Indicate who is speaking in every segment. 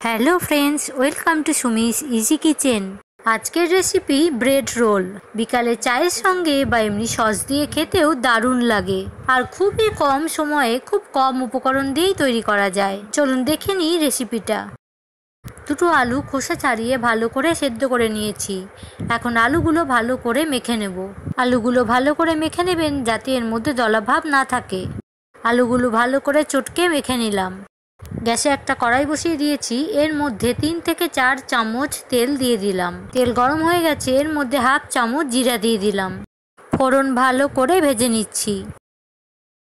Speaker 1: Hello friends welcome to Sumi's easy kitchen আজকের recipe bread roll বিকালে চায়ের সঙ্গে বা এমনি সস দিয়ে খেতেও দারুণ লাগে। আর খুবই কম সময়ে খুব কম উপকরণ দিয়েই তৈরি করা যায়। চলুন দেখে নিই রেসিপিটা দুটো আলু খোসা ছাড়িয়ে ভালো করে সেদ্ধ করে নিয়েছি। এখন আলুগুলো ভালো করে মেখে নেব। আলুগুলো ভালো করে মেখে নেবেন যাতে এর মধ্যে দলাভাব না থাকে। আলুগুলো ভালো করে চটকে মেখে নিলাম। গ্যাসে একটা কড়াই বসিয়ে দিয়েছি, এর মধ্যে তিন থেকে চার চামচ তেল দিয়ে দিলাম। তেল গরম হয়ে গেছে, এর মধ্যে হাফ চামচ জিরা দিয়ে দিলাম। ফোড়ন ভালো করে ভেজে নিচ্ছি।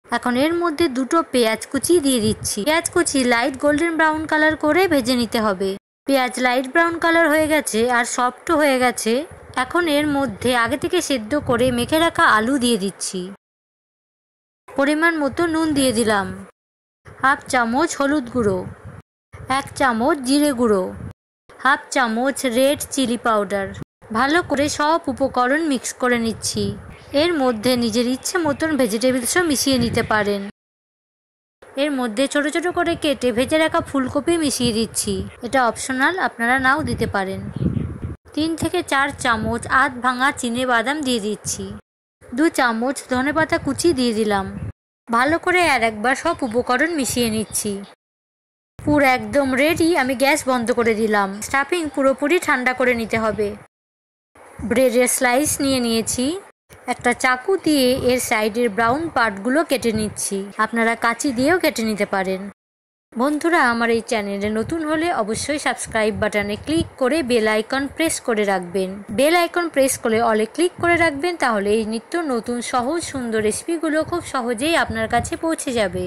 Speaker 1: এখন এর মধ্যে দুটো পেঁয়াজ কুচি দিয়ে দিচ্ছি। পেঁয়াজ কুচি লাইট গোল্ডেন ব্রাউন কালার করে ভেজে নিতে হবে। পেঁয়াজ লাইট ব্রাউন কালার হয়ে গেছে আর সফট হয়ে গেছে। এখন এর মধ্যে আগে থেকে সেদ্ধ করে মেখে রাখা আলু দিয়ে দিচ্ছি। পরিমাণ মতো নুন দিয়ে দিলাম। হাফ চামচ হলুদ গুঁড়ো, এক চামচ জিরে গুঁড়ো, হাফ চামচ রেড চিলি পাউডার। ভালো করে সব উপকরণ মিক্স করে নিচ্ছি। এর মধ্যে নিজের ইচ্ছে মতন ভেজিটেবলসও মিশিয়ে নিতে পারেন। এর মধ্যে ছোট ছোট করে কেটে ভেজে রাখা ফুলকপি মিশিয়ে দিচ্ছি। এটা অপশনাল, আপনারা নাও দিতে পারেন। তিন থেকে চার চামচ আধ ভাঙা চিনে বাদাম দিয়ে দিচ্ছি। দু চামচ ধনে পাতা কুচি দিয়ে দিলাম। ভালো করে আর একবার সব উপকরণ মিশিয়ে নিচ্ছি। পুরো একদম রেডি আমি গ্যাস বন্ধ করে দিলাম। স্টাফিং পুরোপুরি ঠান্ডা করে নিতে হবে। ব্রেডের স্লাইস নিয়ে নিয়েছি। একটা চাকু দিয়ে এর সাইডের ব্রাউন পার্টগুলো কেটে নিচ্ছি। আপনারা কাঁচি দিয়েও কেটে নিতে পারেন। বন্ধুরা, আমার এই চ্যানেলে নতুন হলে অবশ্যই সাবস্ক্রাইব বাটনে ক্লিক করে বেল আইকন প্রেস করে রাখবেন। বেল আইকন প্রেস করে অলে ক্লিক করে রাখবেন, তাহলে এই নিত্য নতুন, সহজ, সুন্দর রেসিপিগুলো খুব সহজেই আপনার কাছে পৌঁছে যাবে।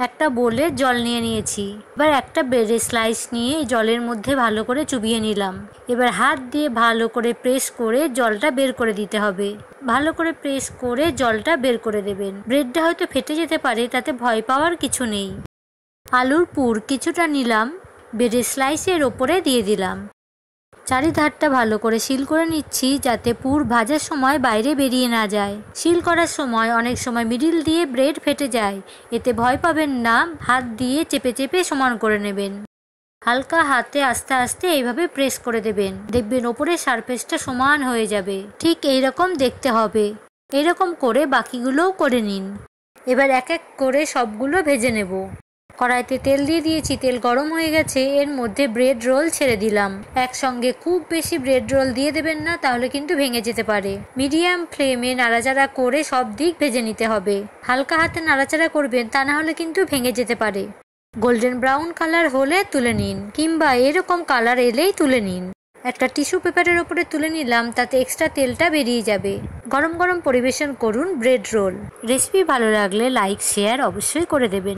Speaker 1: একটা বোলে জল নিয়ে নিয়েছি। এবার একটা ব্রেডের স্লাইস নিয়ে জলের মধ্যে ভালো করে চুবিয়ে নিলাম। এবার হাত দিয়ে ভালো করে প্রেস করে জলটা বের করে দিতে হবে। ভালো করে প্রেস করে জলটা বের করে দেবেন। ব্রেডটা হয়তো ফেটে যেতে পারে, তাতে ভয় পাওয়ার কিছু নেই। আলুর পুর কিছুটা নিলাম ব্রেডের স্লাইসের ওপরে দিয়ে দিলাম। চারিধারটা ভালো করে শিল করে নিচ্ছি যাতে পুর ভাজার সময় বাইরে বেরিয়ে না যায়। শিল করার সময় অনেক সময় মিডিল দিয়ে ব্রেড ফেটে যায়। এতে ভয় পাবেন না, হাত দিয়ে চেপে চেপে সমান করে নেবেন। হালকা হাতে আস্তে আস্তে এইভাবে প্রেস করে দেবেন। দেখবেন ওপরের সারফেসটা সমান হয়ে যাবে। ঠিক এইরকম দেখতে হবে। এইরকম করে বাকিগুলোও করে নিন। এবার এক এক করে সবগুলো ভেজে নেব। কড়াইতে তেল দিয়ে দিয়েছি, তেল গরম হয়ে গেছে, এর মধ্যে ব্রেড রোল ছেড়ে দিলাম। একসঙ্গে খুব বেশি ব্রেড রোল দিয়ে দেবেন না, তাহলে কিন্তু ভেঙে যেতে পারে। মিডিয়াম ফ্লেমে নাড়াচাড়া করে সব দিক ভেজে নিতে হবে। হালকা হাতে নাড়াচাড়া করবেন, তা না হলে কিন্তু ভেঙে যেতে পারে। গোল্ডেন ব্রাউন কালার হলে তুলে নিন, কিংবা এরকম কালার এলেই তুলে নিন। একটা টিস্যু পেপারের ওপরে তুলে নিলাম, তাতে এক্সট্রা তেলটা বেরিয়ে যাবে। গরম গরম পরিবেশন করুন ব্রেড রোল রেসিপি ভালো লাগলে লাইক শেয়ার অবশ্যই করে দেবেন।